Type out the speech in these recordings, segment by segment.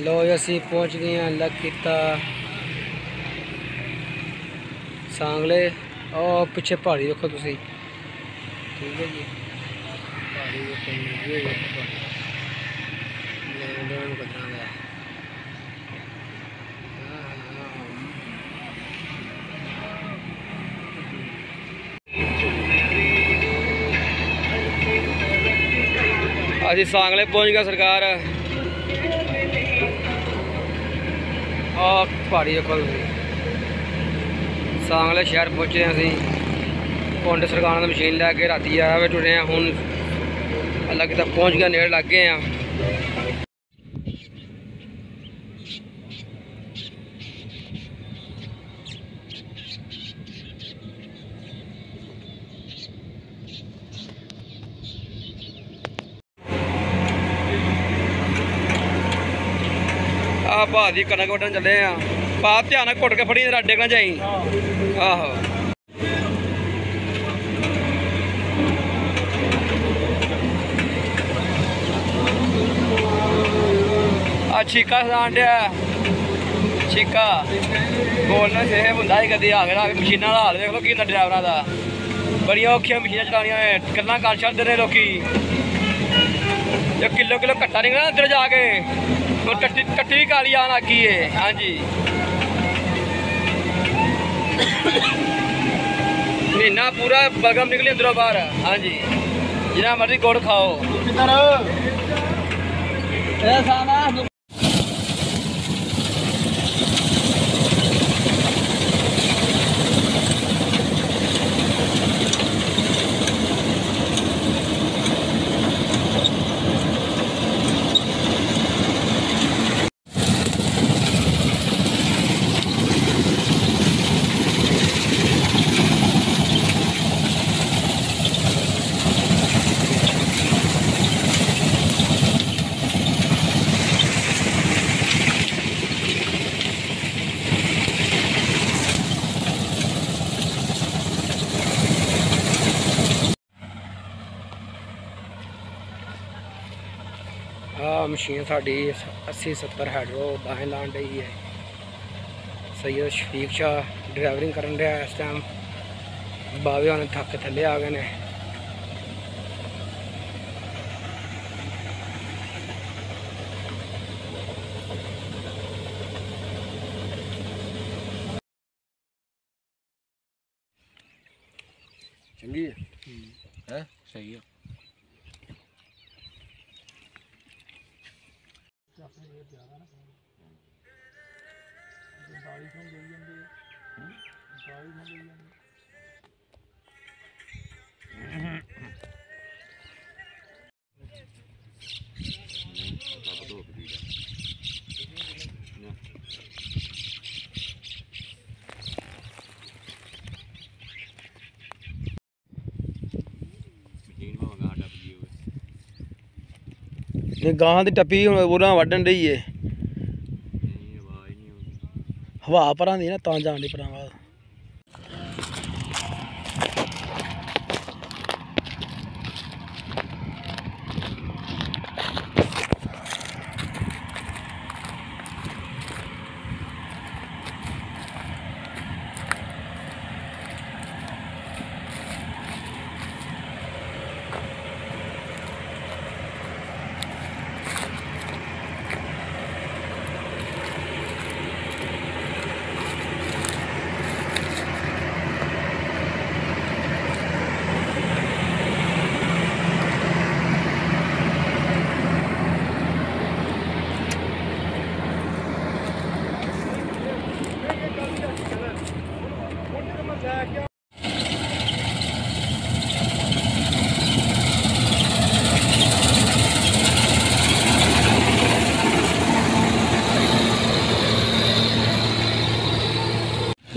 ਲੋ ਜੀ, ਅਸੀਂ ਪਹੁੰਚ ਗਏ ਹਾਂ ਲਕੀਤਾ ਸਾਂਗਲੇ। ਉਹ ਪਿੱਛੇ ਪਹਾੜੀ ਦੇਖੋ ਤੁਸੀਂ। ਠੀਕ ਹੈ ਜੀ। ਪਹਾੜੀ ਦੇਖੋ ਜੀ ਇਹ ਪਹਾੜੀ। ਲੈ ਦੋਨਾਂ ਨੂੰ ਕਰਾਂਗਾ ਅਸੀਂ ਸਾਂਗਲੇ ਪਹੁੰਚ ਗਏ ਸਰਕਾਰ। ਆ ਪਹਾੜੀ ਦੇਖੋ ਤੁਸੀਂ ਸਾਂਗਲੇ ਸ਼ਹਿਰ ਪਹੁੰਚੇ ਅਸੀਂ। ਪੁੰਡ ਸਰਕਾਰ ਦਾ ਮਸ਼ੀਨ ਲੈ ਕੇ ਰਾਤੀ ਆਇਆ ਵੇ ਟੁਰੇ ਆ ਹੁਣ। ਅਲੱਗ ਤੱਕ ਪਹੁੰਚ ਗਿਆ, ਨੇੜੇ ਲੱਗ ਗਏ ਆ ਆ ਭਾ ਦੀ ਕਣਕ ਵੱਢਣ ਚੱਲੇ ਆ ਪਾ ਧਿਆਨ ਨਾਲ ਘੁੱਟ ਕੇ ਫੜੀ ਤੇਰਾ ਡੇਗਣਾ ਜਾਈ ਆਹੋ ਆ ਚੀਕਾ ਸਾਣ ਡਿਆ ਚੀਕਾ ਬੋਲਣਾ ਸੇ ਹੁੰਦਾ ਹੀ ਕਦੀ ਆ ਗਿਆ ਮਸ਼ੀਨਾਂ ਦਾ ਹਾਲ ਦੇਖ ਲਓ ਕਿੰਨਾ ਡਰਾਈਵਰਾਂ ਦਾ ਬੜੀਆਂ ਔਖੀਆਂ ਮਸ਼ੀਨਾਂ ਚਲਾਉਣੀਆਂ ਐ ਗੱਲਾਂ ਕਰ ਛੱਡਦੇ ਨੇ ਲੋਕੀ ਜੇ ਕਿਲੋ ਕਿਲੋ ਘੱਟਾ ਨਿਕਲਣਾ ਅੰਦਰ ਜਾ ਕੇ टी काली आन आगी है? हाँ जी। महीना पूरा बलगम निकली अंदरों बाहर। हाँ जी। जिना मर्ज़ी गुड़ खाओ। ਆ ਮਸ਼ੀਨ ਸਾਡੀ 80 70 ਹੈਡਰੋ ਦਾਹੇ ਲਾਣ ਡਈ ਹੈ ਸੈਯਦ ਸ਼ਫੀਕ ਸ਼ਾਹ ਡਰਾਈਵਰਿੰਗ ਕਰਨ ਰਿਹਾ ਇਸ ਟਾਈਮ ਬਾਵੇ ਉਹਨੇ ਥੱਕ ਕੇ ਥੱਲੇ ਆ ਗਏ ਨੇ ਚੰਗੀ ਹੈ ਹੈ ਸਹੀ ਹੈ ਜ਼ਿਆਦਾ ਨਾ ਜੇ 40 ਲਈ ਜਾਂਦੇ ਗਾਂ ਦੀ ਟੱਪੀ ਹੁਣ ਉਹਨਾਂ ਵੱਢਣ ਡਈ ਏ। ਹਵਾ ਪਰਾਂ ਦੀ ਨਾ ਤਾਂ ਜਾਣ ਦੀ ਪਰਾਂ ਬਾਅਦ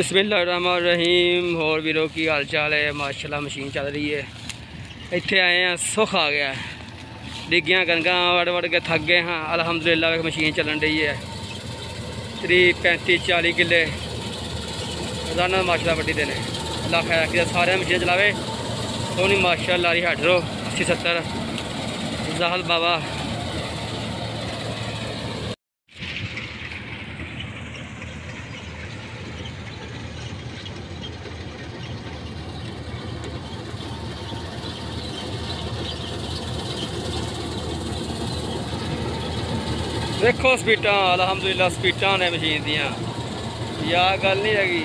ਬਿਸਮਿਲ੍ਲਾਹਿਰਰਹਿਮਾਨਿਰਰਹੀਮ ਹੋਰ ਵੀਰੋ ਕੀ ਹਾਲ ਚਾਲ ਹੈ ਮਾਸ਼ਾਅੱਲਾ ਮਸ਼ੀਨ ਚੱਲ ਰਹੀ ਹੈ ਇੱਥੇ ਆਏ ਆ ਸੁੱਖ ਆ ਗਿਆ ਡਿੱਗੀਆਂ ਕਣਕਾਂ ਵੜ ਵੜ ਕੇ ਥੱਕ ਗਏ ਹਾਂ ਅਲਹਮਦੁਲਿਲਾ ਵੇਖ ਮਸ਼ੀਨ ਚੱਲਣ ਰਹੀ ਹੈ ਤਕਰੀਬ 35 40 ਕਿੱਲੇ ਰੋਜ਼ਾਨਾ ਮਾਸ਼ਾਅੱਲਾ ਵੱਡੀ ਦੇ ਨੇ ਅੱਲਾਹ ਖੈਰ ਰੱਖੇ ਸਾਰਿਆਂ ਮਸ਼ੀਨ ਚਲਾਵੇ ਸੋਹਣੀ ਮਾਸ਼ਾਅੱਲਾ ਦੀ ਹੱਡ ਰੋ 80 70 ਜ਼ਾਹਲ ਬਾਬਾ ਵੇਖੋ ਸਪੀਟਾਂ ਅਲਹਮਦੁਲਿਲਾ ਸਪੀਟਾਂ ਨੇ ਮਸ਼ੀਨ ਦੀਆਂ ਯਾ ਗੱਲ ਨਹੀਂ ਹੈਗੀ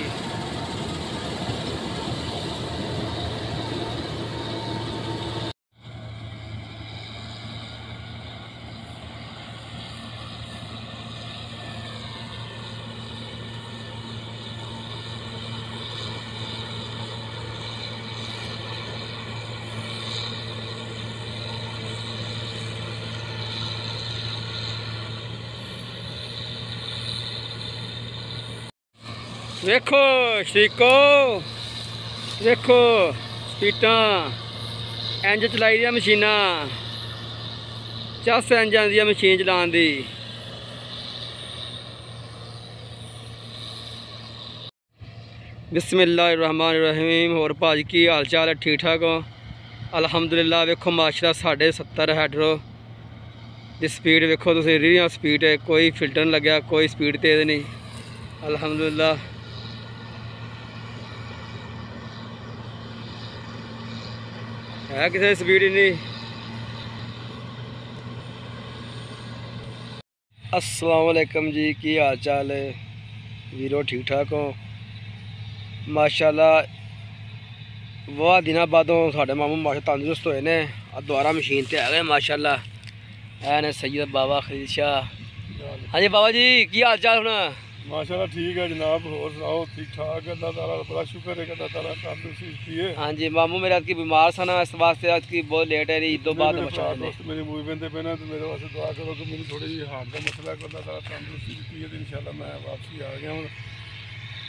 ਵੇਖੋ ਸ਼ਰੀਕੋ ਵੇਖੋ ਸਪੀਟਾਂ ਇੰਜ ਚਲਾਈ ਦੀਆਂ ਮਸ਼ੀਨਾਂ ਚੱਸ ਇੰਜ ਆਉਂਦੀ ਆ ਮਸ਼ੀਨ ਚਲਾਉਣ ਦੀ ਬਿਸਮਿਲ੍ਲਾਹਿਰਰਹਿਮਾਨਿਰਰਹੀਮ ਹੋਰ ਭਾਜੀ ਕੀ ਹਾਲ ਚਾਲ ਹੈ ਠੀਕ ਠਾਕ ਹੋ ਅਲਹਮਦੁਲਿਲਾ ਵੇਖੋ ਮਾਸ਼ਰਾ ਸਾਡੇ 70 ਹੈਡਰੋ ਦੀ ਸਪੀਡ ਵੇਖੋ ਤੁਸੀਂ ਰੀਆਂ ਸਪੀਡ ਹੈ ਕੋਈ ਫਿਲਟਰ ਨਹੀਂ ਲੱਗਿਆ ਕੋਈ ਸਪੀਡ ਤੇਜ਼ ਨਹੀਂ ਅਲਹਮਦੁਲਿਲਾ ਹੈ ਕਿਸੇ ਸਪੀਡ ਹੀ ਨਹੀਂ ਅਸਲਾਮ ਵਾਲੇਕਮ ਜੀ ਕੀ ਹਾਲ ਚਾਲ ਹੈ ਵੀਰੋ ਠੀਕ ਠਾਕ ਹੋ ਮਾਸ਼ਾਅੱਲਾ ਵਾਹ ਦਿਨਾਂ ਬਾਅਦੋਂ ਸਾਡੇ ਮਾਮੂ ਮਾਸ਼ਾ ਤੰਦਰੁਸਤ ਹੋਏ ਨੇ ਆ ਦੁਬਾਰਾ ਮਸ਼ੀਨ ਤੇ ਆ ਗਏ ਮਾਸ਼ਾਅੱਲਾ ਇਹ ਨੇ ਸੈਯਦ ਬਾਬਾ ਖਲੀਲ ਸ਼ਾਹ ਹਾਂਜੀ ਬਾਬਾ ਜੀ ਕੀ ਹਾਲ ਚਾਲ ਹੁਣ ਮਾਸ਼ਾਅੱਲਾ ਠੀਕ ਹੈ ਜਨਾਬ ਹੋਰ ਸੁਣਾਓ ਠੀਕ ਠਾਕ? ਅੱਲਾਹ ਤਾਲਾ ਬੜਾ ਸ਼ੁਕਰ ਹੈ ਕਿ ਅੱਲਾਹ ਤਾਲਾ ਤੰਦਰੁਸਤੀ ਦਿੱਤੀ ਹੈ। ਹਾਂਜੀ ਮਾਮੂ ਮੇਰੇ ਕੀ ਬਿਮਾਰ ਸਨ ਇਸ ਵਾਸਤੇ ਅੱਜ ਕੀ ਬਹੁਤ ਲੇਟ ਹੈ ਈਦ ਤੋਂ ਬਾਅਦ ਮਾਸ਼ਾਅੱਲਾ ਦੋਸਤ ਮੇਰੇ ਮੂਵੀ ਬੰਦੇ ਨੇ ਤੇ ਮੇਰੇ ਵਾਸਤੇ ਦੁਆ ਕਰੋ ਕਿ ਮੈਨੂੰ ਥੋੜੀ ਜਿਹੀ ਹਾਰਟ ਦਾ ਮਸਲਾ ਹੈ ਕਿ ਅੱਲਾਹ ਤਾਲਾ ਤੰਦਰੁਸਤੀ ਦਿੱਤੀ ਹੈ ਤੇ ਇਨਸ਼ਾਅੱਲਾ ਮੈਂ ਵਾਪਸੀ ਆ ਗਿਆ ਹੁਣ।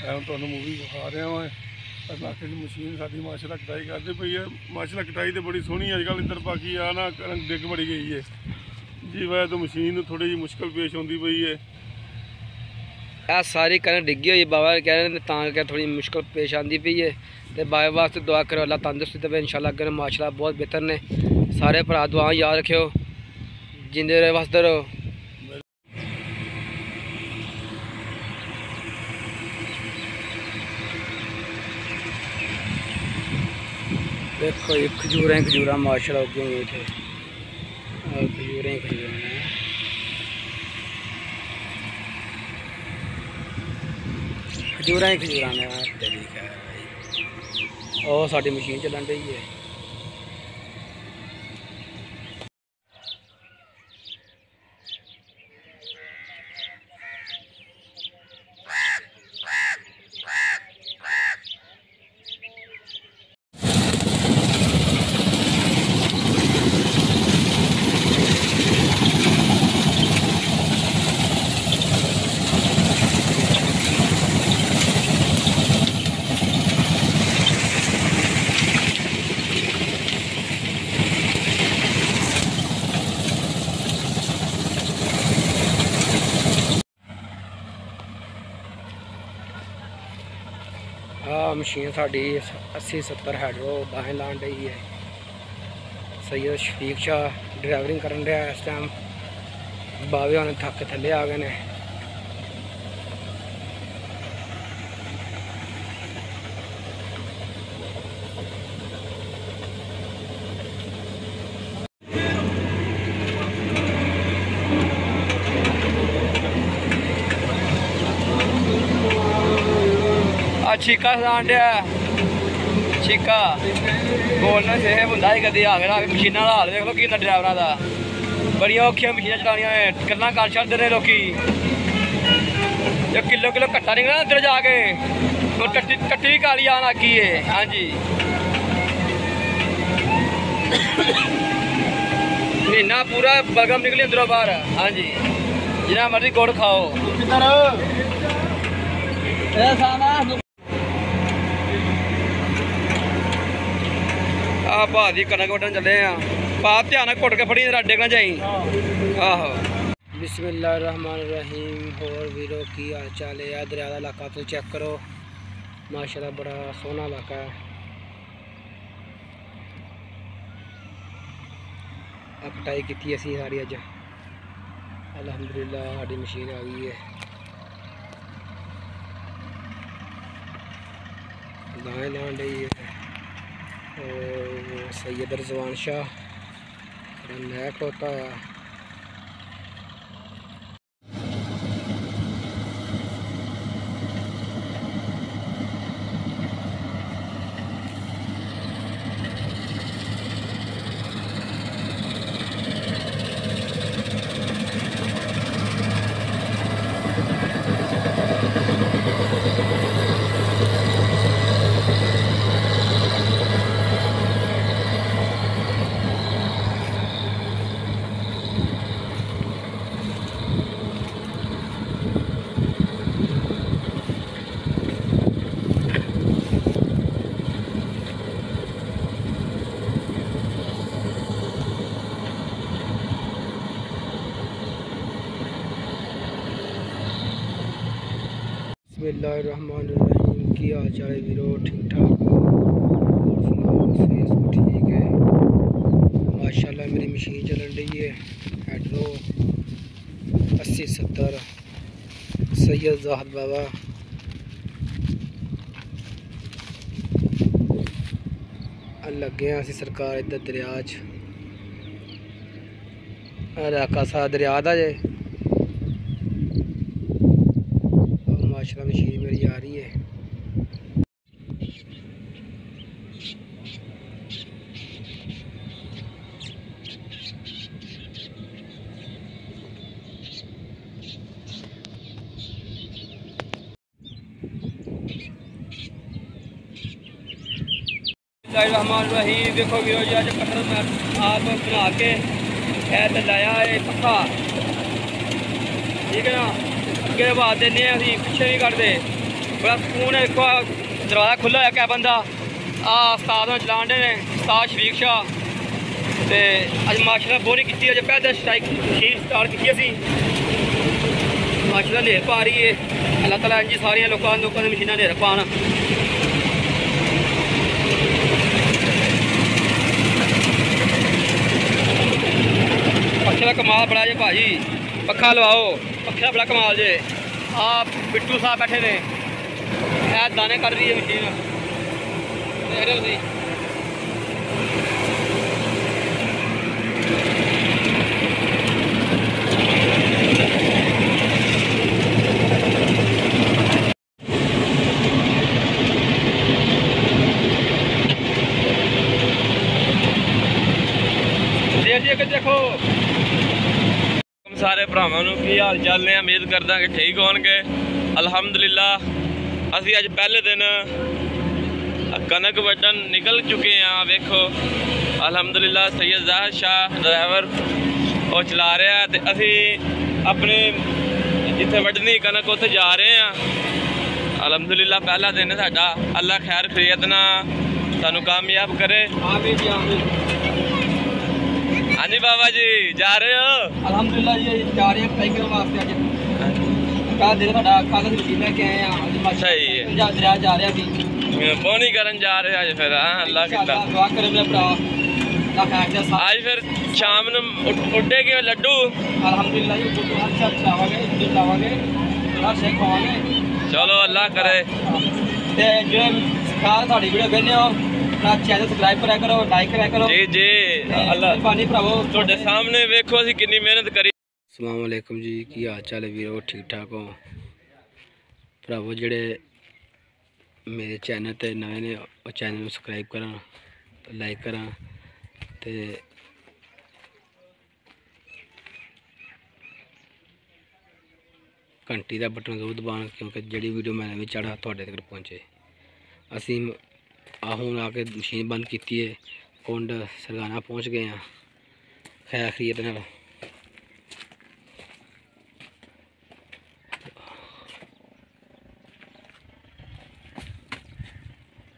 ਐ ਤੁਹਾਨੂੰ ਮੂਵੀ ਵਿਖਾ ਰਿਹਾ ਹਾਂ ਇਲਾਕੇ ਦੀ ਮਸ਼ੀਨ ਸਾਡੀ ਮਾਸ਼ਾਅੱਲਾ ਕਟਾਈ ਕਰਦੇ ਪਈ ਹੈ। ਮਾਸ਼ਾਅੱਲਾ ਕਟਾਈ ਤੇ ਬੜੀ ਸੋਹਣੀ ਅੱਜ ਕੱਲ੍ਹ ਇੰਦਰ ਪਾਕੀ ਆ ਨਾ ਕਰਨ ਡਿੱਗ ਬੜੀ ਗਈ ਹੈ। ਜੀ ਵੈ ਤਾਂ ਮਸ਼ੀਨ ਨੂੰ ਥੋੜੀ ਜਿਹੀ ਮੁਸ਼ਕਲ ਪੇਸ਼ ਆਉਂਦੀ ਪਈ ਹੈ। ਇਹ ਸਾਰੀ ਕਣਕ ਡਿੱਗੀ ਹੋਈ ਬਾਬਾ ਕਹਿ ਰਹੇ ਨੇ ਤਾਂ ਕਰਕੇ ਥੋੜੀ ਮੁਸ਼ਕਲ ਪੇਸ਼ ਆਂਦੀ ਪਈ ਹੈ ਤੇ ਬਾਬਾ ਵਾਸਤੇ ਦੁਆ ਕਰੋ ਅੱਲਾਹ ਤੰਦਰੁਸਤੀ ਦੇਵੇ ਇਨਸ਼ਾਅੱਲਾ ਅੱਗੇ ਮਾਸ਼ਾਅੱਲਾ ਬਹੁਤ ਬਿਹਤਰ ਨੇ ਸਾਰੇ ਭਰਾ ਦੁਆ ਯਾਦ ਰੱਖਿਓ ਜਿੰਦੇ ਰਹੇ ਵਸਦੇ ਰਹੋ ਦੇਖੋ ਇਹ ਖਜੂਰਾਂ ਹੀ ਖਜੂਰਾਂ ਮਾਸ਼ਾਅੱਲਾ ਉੱਗੀਆਂ ਹੋਈਆਂ ਇੱਥੇ ਆਹ ਖਜੂਰਾਂ ਖਜੂਰਾਂ ਨੇ ਖਜੂਰਾਂ ਹੀ ਖਜੂਰਾਂ ਨੇ ਆ ਤੇਰੀ ਖੈਰ ਭਾਈ ਉਹ ਸਾਡੀ ਮਸ਼ੀਨ ਚੱਲਣ ਰਹੀ ਹੈ ਮਸ਼ੀਨ ਸਾਡੀ 80 70 ਹੈਡਰੋ ਬਾਹਰ ਲਾਣ ਰਹੀ ਹੈ। ਸੈਯਦ ਸ਼ਫੀਕ ਸ਼ਾਹ ਡਰਾਈਵਰਿੰਗ ਕਰਨ ਰਿਹਾ ਇਸ ਟਾਈਮ ਬਾਵੇ ਉਹਨੇ ਥੱਕ ਥੱਲੇ ਆ ਗਏ ਨੇ। छीका सटान दिया छीका गोल्डन से बंदा ही कभी आ गया मशीना का हाल देख लो कि ड्राइवर का बड़िया औखिया मशीन चलानिया गल्ला कर छड़ते ने लोग जो किलो किलो कट्टा निकला उधर जाके कट्टी कट्टी भी काली आन लगी है हाँ जी महीना पूरा बगम निकली अंदरों बाहर हाँ जी जिना मर्ज़ी गुड़ खाओ ਆ ਭਾ ਦੀ ਕਣਕ ਵੱਢਣ ਚੱਲੇ ਆ ਪਾ ਧਿਆਨ ਨਾਲ ਘੁੱਟ ਕੇ ਫੜੀ ਜਰਾ ਡਿੱਗ ਨਾ ਜਾਈ ਆਹੋ ਬਿਸਮਿਲ੍ਲਾਹਿਰ ਰਹਿਮਾਨ ਰਹੀਮ ਹੋਰ ਵੀਰੋ ਕੀ ਹਾਲ ਚਾਲ ਹੈ ਆ ਦਰਿਆ ਦਾ ਇਲਾਕਾ ਤੁਸੀਂ ਚੈੱਕ ਕਰੋ ਮਾਸ਼ਾਅੱਲਾ ਬੜਾ ਸੋਹਣਾ ਇਲਾਕਾ ਹੈ ਆ ਕਟਾਈ ਕੀਤੀ ਅਸੀਂ ਸਾਰੀ ਅੱਜ ਅਲਹਮਦੁਲਿਲਾ ਸਾਡੀ ਮਸ਼ੀਨ ਆ सैद रजवान शाह नायक होता है बसमीम किया हाल वीरो? ठीक ठाक और सुनाओ से सब ठीक है? माशाल्लाह, मेरी मशीन चलन रही है। हेड्रो अस्सी सत्तर। सैयद जाहद बाबा। लगे हैं असी सरकार इधर दरिया च। इलाका सा दरिया का जे। माशाल्लाह, मशीन बिस्मिल्लाहिर्रहमानिर्रहीम देखो वीरो जी, आज पत्थर में आप बना के खैर लाया है पक्का। ठीक है ना? अगे आवाज़ देने अभी पिछे नहीं करते। बड़ा सुकून है देखो दरवाज़ा खुला है क्या बंदा? आ, उस्ताद चलान ने, उस्ताद शरीक शाह। तो अज माशा बोरिंग की अज पैदल स्ट्राइक मशीन स्टार्ट की असी। माशा नेर पा रही है। अल्लाह तला जी सारे लोगों लोगों ने मशीन नेर पा ਪੱਖੇ ਦਾ ਕਮਾਲ ਬੜਾ ਜੇ ਭਾਜੀ ਪੱਖਾ ਲਵਾਓ ਪੱਖੇ ਦਾ ਬੜਾ ਕਮਾਲ ਜੇ ਆ ਬਿੱਟੂ ਸਾਹਿਬ ਬੈਠੇ ਨੇ ਇਹ ਦਾਣੇ ਕੱਢ ਰਹੀ ਹੈ ਮਸ਼ੀਨ ਦੇਖ ਰਹੇ ਹੋ ਤੁਸੀਂ ਦੇਖ ਸਾਰੇ ਭਰਾਵਾਂ ਨੂੰ ਕੀ ਹਾਲ ਚਾਲ ਨੇ ਉਮੀਦ ਕਰਦਾ ਕਿ ਠੀਕ ਹੋਣਗੇ ਅਲਹਮਦੁਲਿਲਾ ਅਸੀਂ ਅੱਜ ਪਹਿਲੇ ਦਿਨ ਕਣਕ ਵੱਢਣ ਨਿਕਲ ਚੁੱਕੇ ਆ ਵੇਖੋ ਅਲਹਮਦੁਲਿਲਾ ਸੈਯਦ ਜ਼ਾਹਰ ਸ਼ਾਹ ਡਰਾਈਵਰ ਉਹ ਚਲਾ ਰਿਹਾ ਤੇ ਅਸੀਂ ਆਪਣੇ ਜਿੱਥੇ ਵੱਢਣੀ ਕਣਕ ਉੱਥੇ ਜਾ ਰਹੇ ਆ ਅਲਹਮਦੁਲਿਲਾ ਪਹਿਲਾ ਦਿਨ ਹੈ ਸਾਡਾ ਅੱਲਾ ਖੈਰ ਖਰੀਅਤ ਨਾਲ ਸਾਨੂੰ ਕਾਮਯਾਬ ਕਰੇ ਆਮੀਨ ਜੀ ਆਮੀਨ ਹਾਂਜੀ ਬਾਬਾ ਜੀ ਜਾ ਰਹੇ ਹੋ ਅਲਹਮਦੁਲਿਲਾ ਜੀ ਜਾ ਰਹੇ ਹਾਂ ਪੜਾਈ ਕਰਨ ਵਾਸਤੇ ਅੱਜ ਕਾ ਦਿਨ ਸਾਡਾ ਕਾਗਜ਼ ਮਸ਼ੀਨ ਲੈ ਕੇ ਆਏ ਆ ਅੱਜ ਮਾਸ਼ਾ ਸਹੀ ਹੈ। ਜਾ ਦਰਿਆ ਜਾ ਰਿਹਾ ਸੀ ਬੋਨੀ ਕਰਨ ਜਾ ਰਹੇ ਅੱਜ ਫਿਰ ਹਾਂ ਅੱਲਾ ਕੀਤਾ ਇੰਸ਼ਾਅੱਲਾ ਦੁਆ ਕਰੇ ਮੇਰੇ ਭਰਾ ਦਾ ਖੈਰ ਦਾ ਸਾਥ ਅੱਜ ਫਿਰ ਸ਼ਾਮ ਨੂੰ ਉੱਡ- ਉੱਡੇ ਕਿਵੇਂ ਲੱਡੂ ਅਲਹਮਦੁਲਿਲਾ ਜੀ ਗੁੱਡ ਹਰ ਸ਼ਾਮ ਚਾਵਾਂਗੇ ਇੱਜ਼ਤ ਲਾਵਾਂਗੇ ਹਰ ਸ਼ੇਖ ਖਵਾਵਾਂਗੇ ਚਲੋ ਅੱਲਾ ਕਰੇ ਤੇ ਜਿਹੜੇ ਸਰਕਾਰ ਸਾਡੀ ਵੀਡੀਓ ਵੇਖਦੇ ਹੋ ਨਾ ਚੈਨਲ ਸਬਸਕ੍ਰਾਈਬ ਕਰਿਆ ਕਰੋ ਲਾਈਕ ਕਰਿਆ ਕਰੋ। ਜੀ ਜੀ ਅੱਲਾ ਪਾਣੀ ਭਰਾਵੋ। ਤੁਹਾਡੇ ਸਾਹਮਣੇ ਵੇਖੋ ਅਸੀਂ ਕਿੰਨੀ ਮਿਹਨਤ ਕਰੀ। ਅਸਲਾਮ ਵਾਲੇਕੁਮ ਜੀ ਕੀ ਹਾਲ ਚਾਲ ਹੈ ਵੀਰੋ? ਠੀਕ ਠਾਕ ਹੋ? ਭਰਾਵੋ ਜਿਹੜੇ ਮੇਰੇ ਚੈਨਲ ਤੇ ਨਵੇਂ ਨੇ ਉਹ ਚੈਨਲ ਨੂੰ ਸਬਸਕ੍ਰਾਈਬ ਕਰਾਂ ਲਾਈਕ ਕਰਾਂ ਤੇ ਘੰਟੀ ਦਾ ਬਟਨ ਜ਼ਰੂਰ ਦਬਾਉਣ ਕਿਉਂਕਿ ਜਿਹੜੀ ਵੀਡੀਓ ਮੈਂ ਨਵੀਂ ਚੜਾ ਤੁਹਾਡੇ ਤੱਕ ਪਹੁੰਚੇ। ਅਸੀਂ ਆ ਹੁਣ ਆ ਕੇ ਮਸ਼ੀਨ ਬੰਦ ਕੀਤੀ ਹੈ ਕੁੰਡ ਸਰਗਾਨਾ ਪਹੁੰਚ ਗਏ ਆ ਖੈਰ ਖਰੀਦ ਨਾਲ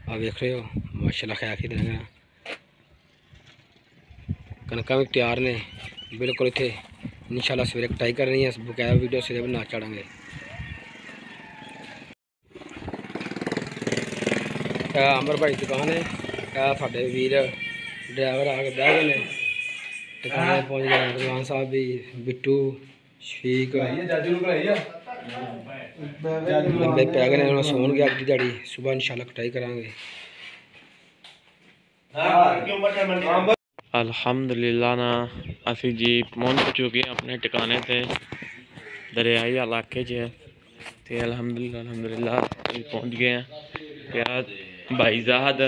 ਆ ਵੇਖ ਰਹੇ ਹੋ ਮਾਸ਼ਾਅੱਲਾ ਖੈਰ ਖਰੀਦ ਰਹੇ ਆ ਕਣਕਾਂ ਵੀ ਤਿਆਰ ਨੇ ਬਿਲਕੁਲ ਇੱਥੇ ਇਨਸ਼ਾਅੱਲਾ ਸਵੇਰੇ ਕਟਾਈ ਕਰਨੀ ਹੈ ਬਕਾਇਆ ਵੀਡੀਓ ਸਵੇਰੇ ਬਣਾ ਚਾੜਾਂਗੇ ਅਮਰ ਭਾਈ ਦੀ ਦੁਕਾਨ ਹੈ ਇਹ ਸਾਡੇ ਵੀਰ ਡਰਾਈਵਰ ਆ ਕੇ ਬਹਿ ਗਏ ਨੇ ਦੁਕਾਨ ਤੇ ਪਹੁੰਚ ਗਏ ਨੇ। ਦੁਕਾਨ ਸਾਹਿਬ ਵੀ ਬਿੱਟੂ ਸ਼ਫੀਕ ਜਾਜੂ ਨੂੰ ਕਰਾਈ ਆ ਬੰਦੇ ਪੈ ਗਏ ਨੇ ਉਹਨਾਂ ਸੌਣ ਗਿਆ ਅੱਧੀ ਦਿਹਾੜੀ ਸਵੇਰ ਇਨਸ਼ਾਅੱਲਾ ਕਟਾਈ ਕਰਾਂਗੇ ਅਲਹਮਦੁਲਿਲਾ ਨਾ ਅਸੀਂ ਜੀ ਪਹੁੰਚ ਚੁੱਕੇ ਹਾਂ ਆਪਣੇ ਟਿਕਾਣੇ ਤੇ ਦਰਿਆਈ ਇਲਾਕੇ 'ਚ ਤੇ ਅਲਹਮਦੁਲਿਲਾ ਅਲਹਮਦੁਲਿਲਾ ਅਸੀਂ ਪਹੁੰਚ ਗਏ ਹਾਂ ਤੇ ਆਹ ਭਾਈ ਜ਼ਾਹਦ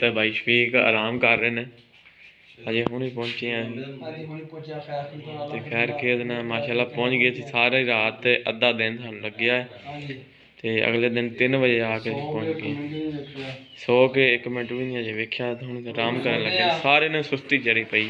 ਤੇ ਭਾਈ ਸ਼ਫੀਕ ਆਰਾਮ ਕਰ ਰਹੇ ਨੇ। ਅਜੇ ਹੁਣੇ ਪਹੁੰਚੇ ਕੀ ਤੋਂ ਖੈਰ ਕੇ ਨਾਲ ਮਾਸ਼ਾਅੱਲਾ ਪਹੁੰਚ ਗਏ ਸੀ ਸਾਰੀ ਰਾਤ ਤੇ ਅੱਧਾ ਦਿਨ ਸਾਨੂੰ ਲੱਗਿਆ। ਤੇ ਅਗਲੇ ਦਿਨ 3 ਵਜੇ ਆ ਕੇ ਪਹੁੰਚ ਗਏ। ਸੋ ਕੇ ਇੱਕ ਮਿੰਟ ਵੀ ਨਹੀਂ ਅਜੇ ਵੇਖਿਆ ਤੇ ਹੁਣ ਆਰਾਮ ਕਰਨ ਲੱਗੇ। ਸਾਰੇ ਨੇ ਸੁਸਤੀ ਚੜੀ ਪਈ।